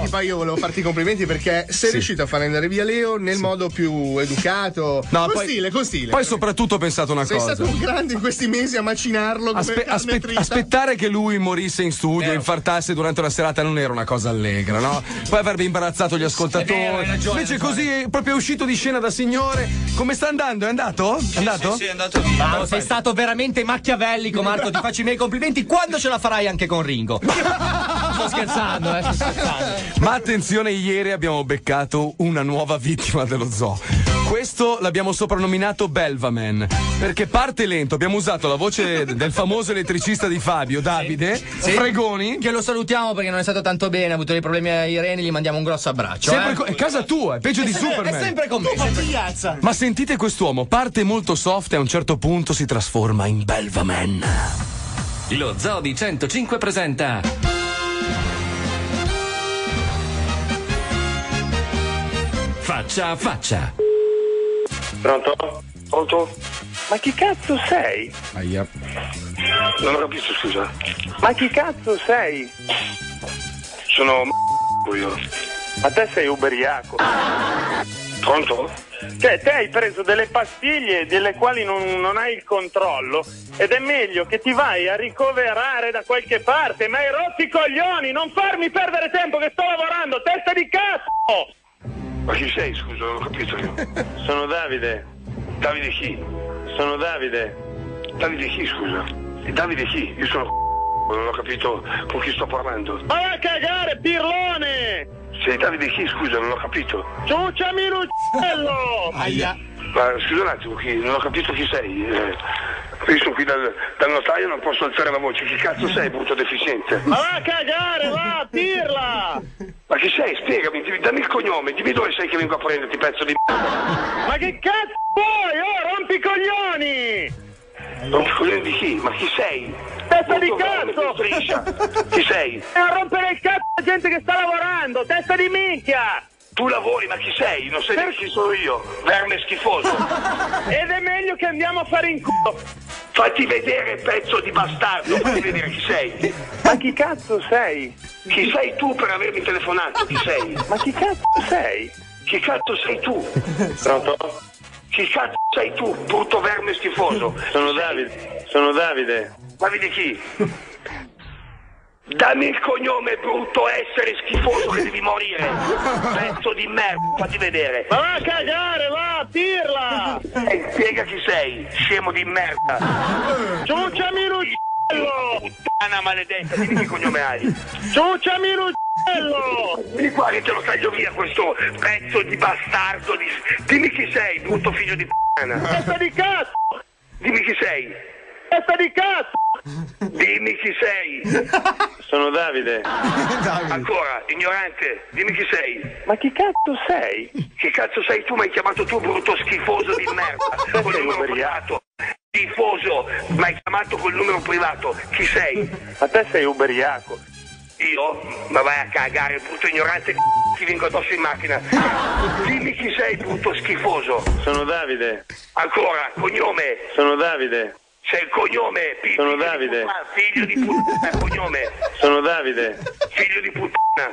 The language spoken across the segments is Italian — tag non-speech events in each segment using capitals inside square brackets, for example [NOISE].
che poi io volevo farti i complimenti perché sei Sì. riuscito a far andare via Leo nel modo più educato. No, con poi- stile, con stile. Poi soprattutto ho pensato una sei cosa. stato un grande in questi mesi a macinarlo Aspe- aspe- aspettare che lui morisse in studio, infartasse durante una serata non era una cosa allegra, no? [LAUGHS] Poi avrebbe imbarazzato gli ascoltatori. Vero, ragione, Invece così, proprio uscito di scena da signore. Come sta andando? È andato? È andato? Sì, è andato via. Bravo, sei stato veramente macchiavellico, Marco. Ti faccio i miei complimenti. Quando ce la farai anche con Ringo? [LAUGHS] sto scherzando, eh, sto scherzando. Ma attenzione, ieri abbiamo beccato una nuova vittima dello zoo. Questo l'abbiamo soprannominato Belvaman, perché parte lento. Abbiamo usato la voce del famoso elettricista di Fabio, Davide, Fregoni. Che lo salutiamo perché non è stato tanto bene, ha avuto dei problemi ai reni, gli mandiamo un grosso abbraccio. Sempre eh. co- è casa tua, è peggio di Superman. È sempre con me. sempre- Ma sentite quest'uomo, parte molto soft e a un certo punto si trasforma in Belvaman. Lo Zoo di 105 presenta Faccia a faccia. Pronto? Pronto? Ma chi cazzo sei? Aia. Non ho capito, scusa. Ma chi cazzo sei? Sono m***o io. Ma te sei ubriaco. Pronto? Cioè, te hai preso delle pastiglie delle quali non, non hai il controllo ed è meglio che ti vai a ricoverare da qualche parte, ma hai rotti i coglioni, non farmi perdere tempo che sto lavorando, testa di cazzo! Ma chi sei, scusa, non ho capito io. [LAUGHS] Sono Davide. Davide chi? Sono Davide. Davide chi, scusa? E Davide chi? Io sono non ho capito con chi sto parlando. Ma vai a cagare, pirlone! Sei Davide chi, scusa, non ho capito. Ciucciami l'uccello! [LAUGHS] Aia. Ma scusa un attimo, chi, non ho capito chi sei. Eh, io sono qui dal, dal notaio, non posso alzare la voce. Chi cazzo sei, brutto deficiente? Ma va a cagare, va, [LAUGHS] pirla! Ma chi sei? Spiegami, dammi il cognome, dimmi dove sei che vengo a prenderti, pezzo di m***a. Ma che cazzo vuoi? Oh, rompi i coglioni! Rompi i coglioni di chi? Ma chi sei? Testa di cazzo! Chi sei? [LAUGHS] E a rompere il cazzo la gente che sta lavorando, testa di minchia! Tu lavori, ma chi sei? Non sai neanche chi sono io, verme schifoso. [LAUGHS] Ed è meglio che andiamo a fare in culo. Fatti vedere, pezzo di bastardo, fatti vedere chi sei. Ma chi cazzo sei? Chi sei tu per avermi telefonato? Chi sei? Ma chi cazzo sei? Chi cazzo sei tu? Pronto? Chi cazzo sei tu, brutto verme schifoso? Sono Davide. Sono Davide. Davide chi? Dammi il cognome, brutto essere schifoso che devi morire. Pezzo di merda, fatti vedere. Ma va a cagare, va, pirla! E spiega chi sei, scemo di merda. Ciucciami l'uccello! Puttana maledetta, dimmi che cognome hai. Ciucciami l'uccello! Vieni qua che te lo taglio via questo pezzo di bastardo. Di... Dimmi chi sei, brutto figlio di puttana. Testa di cazzo! Dimmi chi sei. Testa di cazzo! Dimmi chi sei. Sono [LAUGHS] Davide. Ancora, ignorante, dimmi chi sei. Ma chi cazzo sei? Chi cazzo sei tu? Mi hai chiamato tu brutto schifoso di merda. [LAUGHS] Col numero privato. Schifoso, mi hai chiamato col numero privato. Chi sei? Ma te sei ubriaco. Io? Ma vai a cagare, brutto ignorante, ti vengo addosso in macchina. [LAUGHS] Dimmi chi sei, brutto schifoso. Sono Davide. Ancora, cognome. Sono Davide. Sei il cognome, pi- Sono figlio Davide. Di puttana, figlio di puttana, cognome. Sono Davide. Figlio di puttana.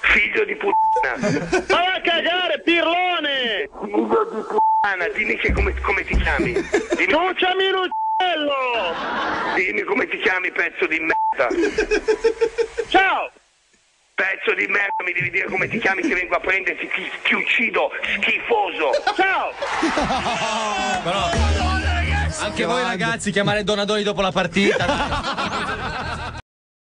Figlio di puttana. Ma va a cagare, pirlone! Figlio di puttana, dimmi che come, come ti chiami. Dimmi... Ciucciami l'uccello! Dimmi come ti chiami, pezzo di merda. Ciao! Pezzo di merda, mi devi dire come ti chiami che vengo a prenderti, ti, ti uccido, schifoso! Ciao! Anche voi ragazzi chiamare Donadoni dopo la partita. [LAUGHS]